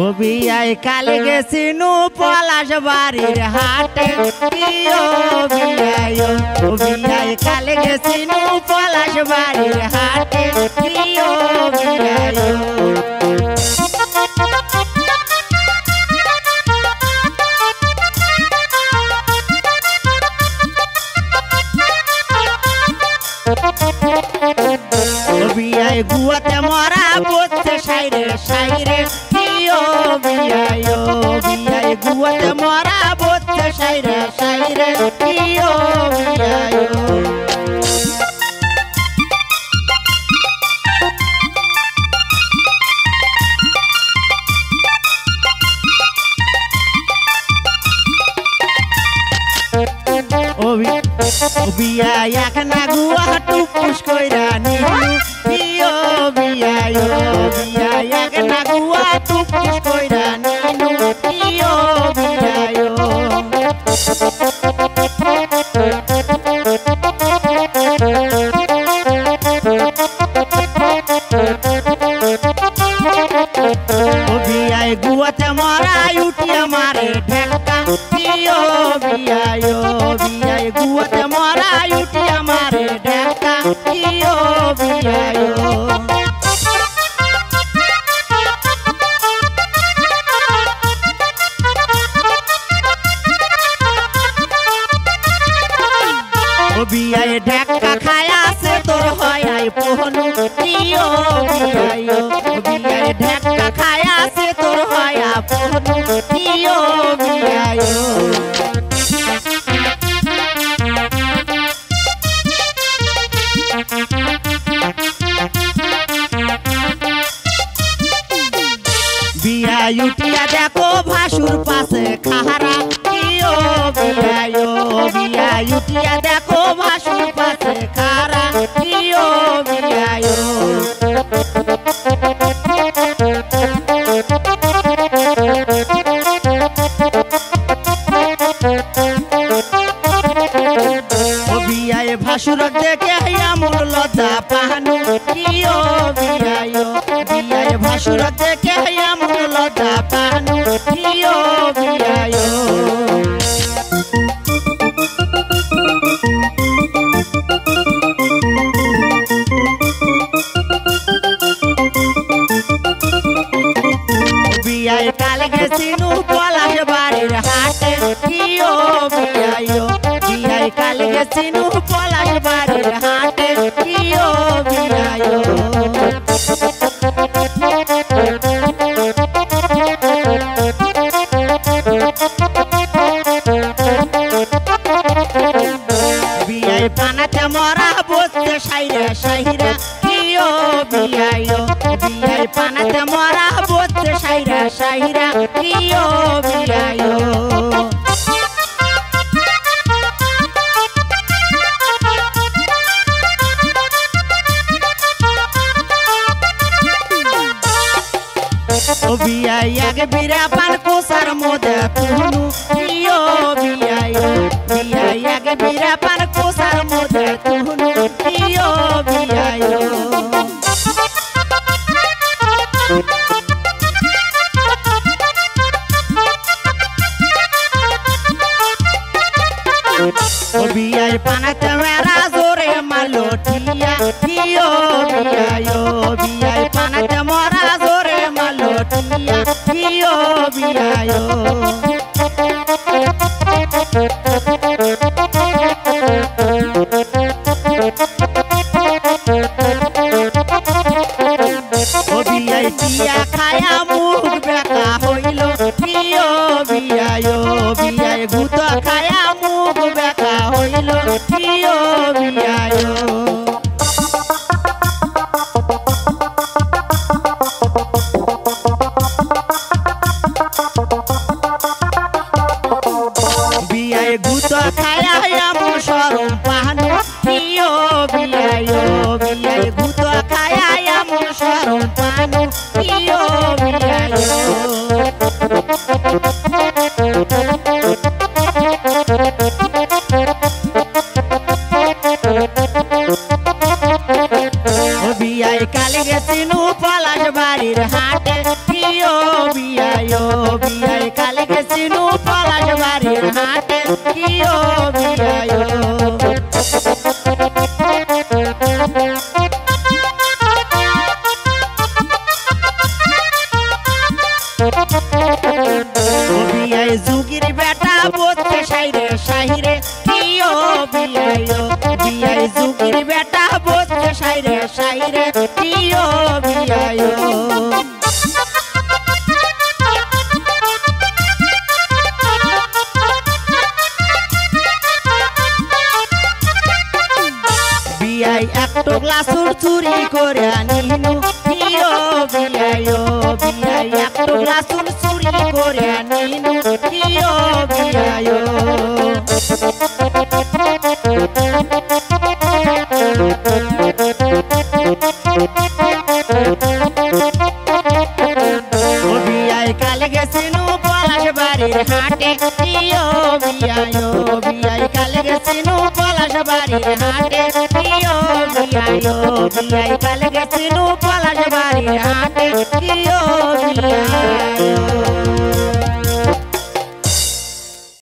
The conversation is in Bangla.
ও বিয়াই কালে গেছিনু পলাশ বাড়ির হাটে। ও বিয়াই ও বিয়াই কালে গেছিনু পলাশ বাড়ির হাটে। ও বিয়াই বিয়াই গুয়াতে মরা বসছে সাইরে সাইরে। ও বিয়াই ও বিয়াই গুয়াতে মরা বসছে সাইরে সাইরে ও বিয়াই ও বিয়া এক না গুয়া টুকুস কইরা নিনু ও বিয়া ও বিয়া এক না গুয়া ও বিয়াই গুয়াতে মারাই উঠিয়া মারে ঢেকা ও বিয়াই ও বিয়াই গুয়াতে মারাই ঢেকা বিয়াই ঢেকা খায়া সে তোর হয় আ পোহনু ও বিয়াই উঠিয়া দেখো ভাসুর পাশে খাহারা ও বিয়াই ও বিয়া উঠিয়া দেখো ও বিয়াই ভাসুরক দেখে আমল লজ্জা পাহানু ও বিয়াই ও বিয়াই ভাসুরক দেখে আমল লজ্জা পাহানু ও বিয়াই ও বিয়াই কাল গেছিনু পলাশ গেছিনু পলাশ বাড়ির হাটে ও বিয়াই ও বিয়াই পানাতে মরা বসতে সাইরা সাইরা ও বিয়াই ও পানাতে মরা বসতে সাইরা সাইরা ও বিয়াই বিয়াই এক বিরা পান কোসার মধ্যে তুহনু ও বিয়াই। ও বিয়াই এক বিরা পান কোসার মধ্যে তুহনু ও বিয়াই ও ও বিয়াই। পানাতে মেরা মুখ বেকা হইল ও বিয়াই आई काल गे तीनू पलाज बारी हाट कियो बिया यो बिया काल गे तीनू पलाज बारी हाट कियो চুরি করে আনিনু। প্রিয় বিয়াইও বিয়াই একটো গ্লাসুর চুরি করে আনিনু। কাল গেছিনু পলাশ বাড়ির হাটে। প্রিয় पलग बारी हाटे कियो बियायो बियाई पलग सिनु पलग बारी हाटे कियो बियायो